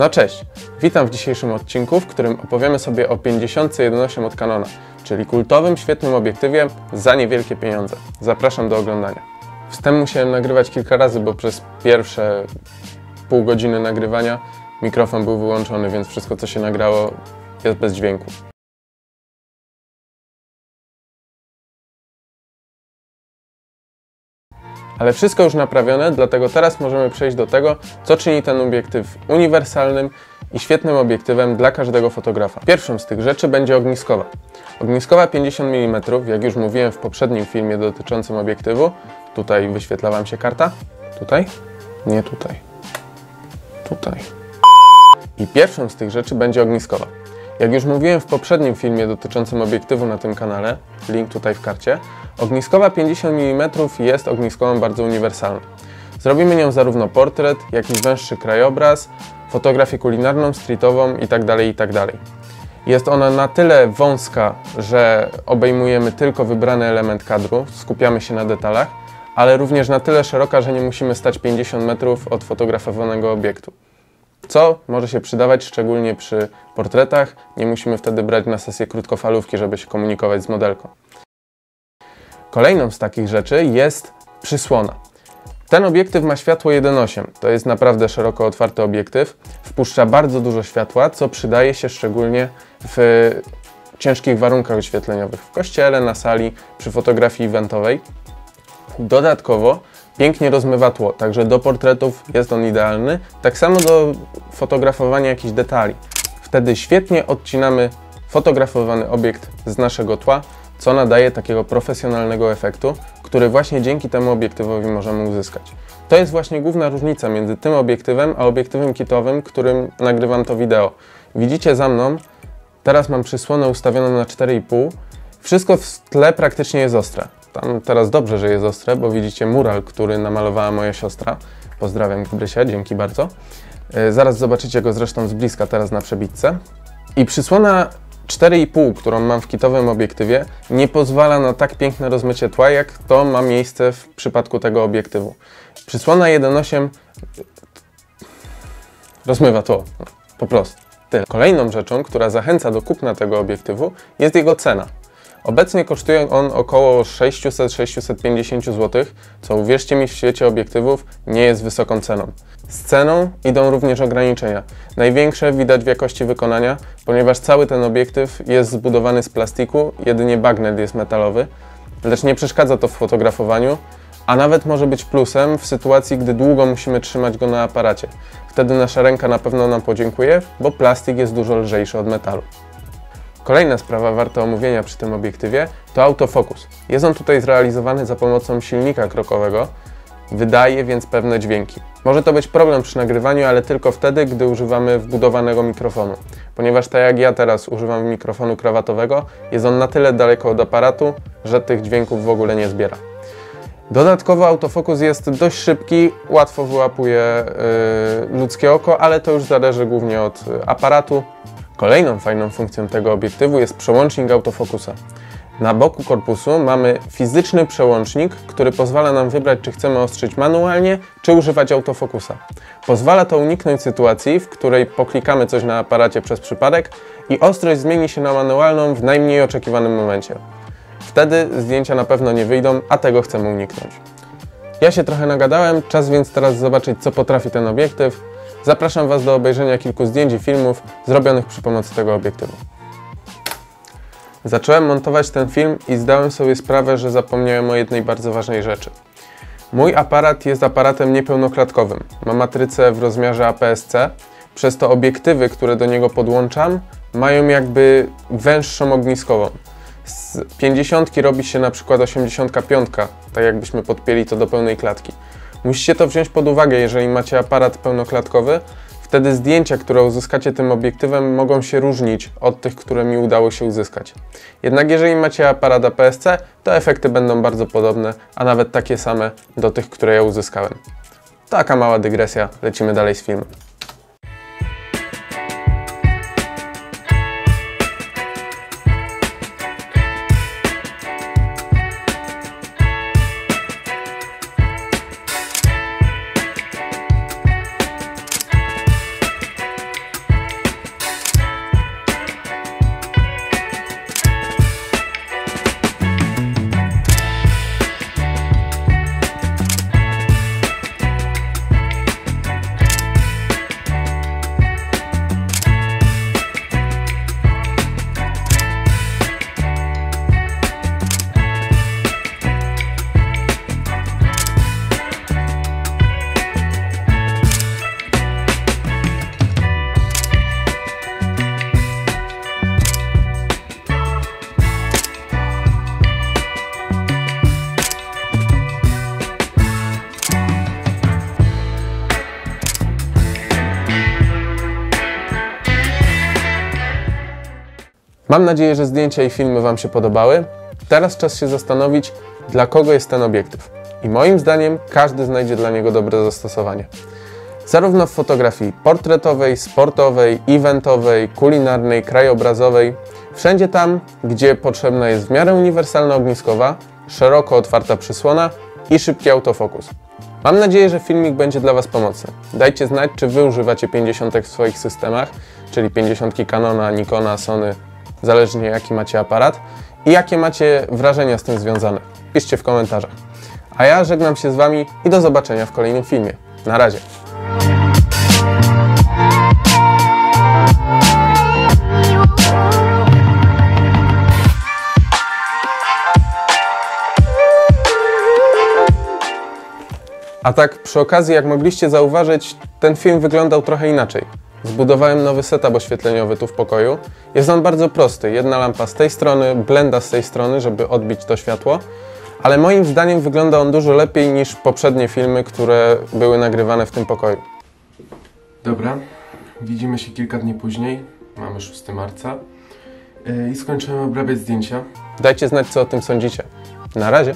No cześć, witam w dzisiejszym odcinku, w którym opowiemy sobie o 50-1.8 od Canona, czyli kultowym, świetnym obiektywie za niewielkie pieniądze. Zapraszam do oglądania. Wstęp musiałem nagrywać kilka razy, bo przez pierwsze pół godziny nagrywania mikrofon był wyłączony, więc wszystko co się nagrało jest bez dźwięku. Ale wszystko już naprawione, dlatego teraz możemy przejść do tego, co czyni ten obiektyw uniwersalnym i świetnym obiektywem dla każdego fotografa. Pierwszą z tych rzeczy będzie ogniskowa. Ogniskowa 50 mm, jak już mówiłem w poprzednim filmie dotyczącym obiektywu, tutaj wyświetla Wam się karta, tutaj, nie tutaj, tutaj. I pierwszą z tych rzeczy będzie ogniskowa. Jak już mówiłem w poprzednim filmie dotyczącym obiektywu na tym kanale, link tutaj w karcie, ogniskowa 50 mm jest ogniskową bardzo uniwersalną. Zrobimy nią zarówno portret, jak i węższy krajobraz, fotografię kulinarną, streetową itd. itd. Jest ona na tyle wąska, że obejmujemy tylko wybrany element kadru, skupiamy się na detalach, ale również na tyle szeroka, że nie musimy stać 50 metrów od fotografowanego obiektu co może się przydawać szczególnie przy portretach. Nie musimy wtedy brać na sesję krótkofalówki, żeby się komunikować z modelką. Kolejną z takich rzeczy jest przysłona. Ten obiektyw ma światło 1.8. To jest naprawdę szeroko otwarty obiektyw. Wpuszcza bardzo dużo światła, co przydaje się szczególnie w ciężkich warunkach oświetleniowych, w kościele, na sali, przy fotografii eventowej. Dodatkowo pięknie rozmywa tło, także do portretów jest on idealny. Tak samo do fotografowania jakichś detali. Wtedy świetnie odcinamy fotografowany obiekt z naszego tła, co nadaje takiego profesjonalnego efektu, który właśnie dzięki temu obiektywowi możemy uzyskać. To jest właśnie główna różnica między tym obiektywem, a obiektywem kitowym, którym nagrywam to wideo. Widzicie za mną, teraz mam przysłonę ustawioną na 4,5. Wszystko w tle praktycznie jest ostre. Tam teraz dobrze, że jest ostre, bo widzicie mural, który namalowała moja siostra. Pozdrawiam Gabrysia, dzięki bardzo. E, zaraz zobaczycie go zresztą z bliska teraz na przebitce. I przysłona 4,5, którą mam w kitowym obiektywie, nie pozwala na tak piękne rozmycie tła, jak to ma miejsce w przypadku tego obiektywu. Przysłona 1,8 rozmywa tło, po prostu. Tyle. Kolejną rzeczą, która zachęca do kupna tego obiektywu jest jego cena. Obecnie kosztuje on około 600-650 zł, co uwierzcie mi w świecie obiektywów nie jest wysoką ceną. Z ceną idą również ograniczenia. Największe widać w jakości wykonania, ponieważ cały ten obiektyw jest zbudowany z plastiku, jedynie bagnet jest metalowy, lecz nie przeszkadza to w fotografowaniu, a nawet może być plusem w sytuacji, gdy długo musimy trzymać go na aparacie. Wtedy nasza ręka na pewno nam podziękuje, bo plastik jest dużo lżejszy od metalu. Kolejna sprawa warta omówienia przy tym obiektywie to autofokus. Jest on tutaj zrealizowany za pomocą silnika krokowego, wydaje więc pewne dźwięki. Może to być problem przy nagrywaniu, ale tylko wtedy, gdy używamy wbudowanego mikrofonu. Ponieważ tak jak ja teraz używam mikrofonu krawatowego, jest on na tyle daleko od aparatu, że tych dźwięków w ogóle nie zbiera. Dodatkowo autofokus jest dość szybki, łatwo wyłapuje yy, ludzkie oko, ale to już zależy głównie od aparatu. Kolejną fajną funkcją tego obiektywu jest przełącznik autofokusa. Na boku korpusu mamy fizyczny przełącznik, który pozwala nam wybrać, czy chcemy ostrzyć manualnie, czy używać autofokusa. Pozwala to uniknąć sytuacji, w której poklikamy coś na aparacie przez przypadek i ostrość zmieni się na manualną w najmniej oczekiwanym momencie. Wtedy zdjęcia na pewno nie wyjdą, a tego chcemy uniknąć. Ja się trochę nagadałem, czas więc teraz zobaczyć, co potrafi ten obiektyw. Zapraszam Was do obejrzenia kilku zdjęć i filmów zrobionych przy pomocy tego obiektywu. Zacząłem montować ten film i zdałem sobie sprawę, że zapomniałem o jednej bardzo ważnej rzeczy. Mój aparat jest aparatem niepełnoklatkowym. Ma matrycę w rozmiarze APS-C, przez to obiektywy, które do niego podłączam, mają jakby węższą ogniskową. Z 50 robi się na przykład 85, tak jakbyśmy podpięli to do pełnej klatki. Musicie to wziąć pod uwagę, jeżeli macie aparat pełnoklatkowy, wtedy zdjęcia, które uzyskacie tym obiektywem mogą się różnić od tych, które mi udało się uzyskać. Jednak jeżeli macie aparat APS-C, to efekty będą bardzo podobne, a nawet takie same do tych, które ja uzyskałem. Taka mała dygresja, lecimy dalej z filmem. Mam nadzieję, że zdjęcia i filmy Wam się podobały. Teraz czas się zastanowić, dla kogo jest ten obiektyw. I moim zdaniem każdy znajdzie dla niego dobre zastosowanie. Zarówno w fotografii portretowej, sportowej, eventowej, kulinarnej, krajobrazowej, wszędzie tam, gdzie potrzebna jest w miarę uniwersalna ogniskowa, szeroko otwarta przysłona i szybki autofokus. Mam nadzieję, że filmik będzie dla Was pomocny. Dajcie znać, czy Wy używacie 50 w swoich systemach, czyli 50 Canona, Nikona, Sony, zależnie jaki macie aparat i jakie macie wrażenia z tym związane. Piszcie w komentarzach. A ja żegnam się z Wami i do zobaczenia w kolejnym filmie. Na razie. A tak przy okazji, jak mogliście zauważyć, ten film wyglądał trochę inaczej. Zbudowałem nowy setup oświetleniowy tu w pokoju. Jest on bardzo prosty. Jedna lampa z tej strony, blenda z tej strony, żeby odbić to światło. Ale moim zdaniem wygląda on dużo lepiej niż poprzednie filmy, które były nagrywane w tym pokoju. Dobra, widzimy się kilka dni później. Mamy 6 marca. Yy, I skończyłem obrabiać zdjęcia. Dajcie znać, co o tym sądzicie. Na razie.